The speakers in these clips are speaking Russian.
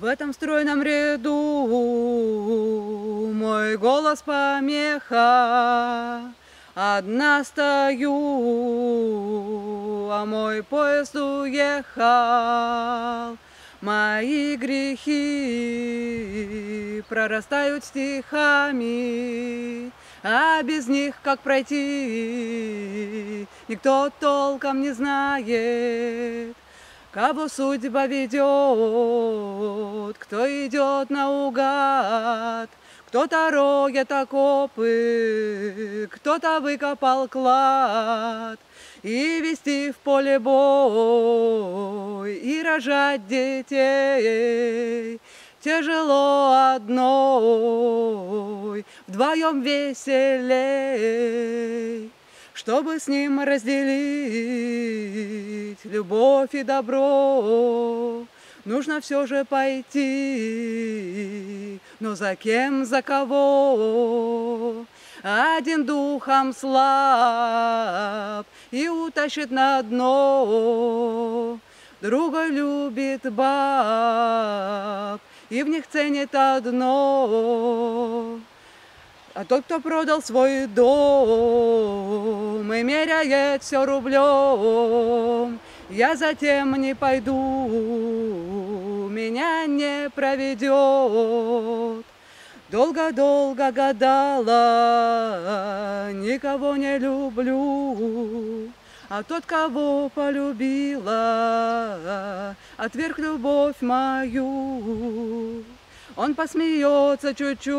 В этом стройном ряду мой голос помеха. Одна стою, а мой поезд уехал. Мои грехи прорастают стихами, а без них как пройти никто толком не знает. Кого судьба ведет, кто идет наугад, кто-то роет окопы, кто-то выкопал клад, и вести в поле бой, и рожать детей. Тяжело одной, вдвоем веселей чтобы с ним разделить любовь и добро. Нужно все же пойти, но за кем, за кого? Один духом слаб и утащит на дно. Другой любит баб и в них ценит одно. А тот, кто продал свой дом меряет все рублем, я затем не пойду, меня не проведет. Долго-долго гадала, никого не люблю, а тот, кого полюбила, отверг любовь мою. Он посмеется чуть-чуть,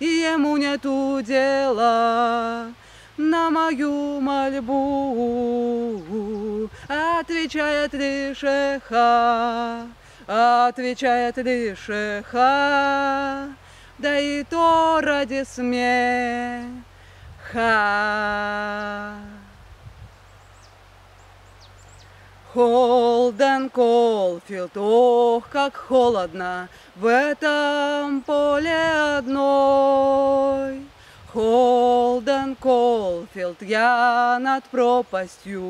и ему нету дела на мою мольбу. Отвечает лишь эхо, отвечает лишь эхо, да и то ради смеха. Холден Колфилд, ох, как холодно в этом поле одной. Холден Колфилд, я над пропастью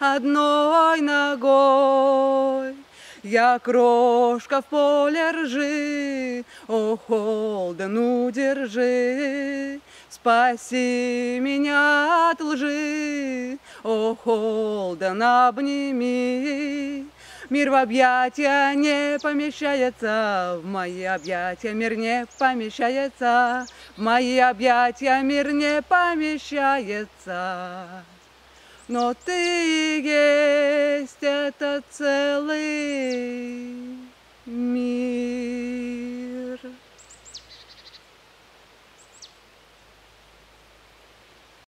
одной ногой. Я крошка в поле ржи, о, Холден, удержи, спаси меня от лжи, о, Холден, обними. Мир в объятия не помещается, в мои объятия мир не помещается, мои объятия мир не помещается. Но ты есть это целый мир.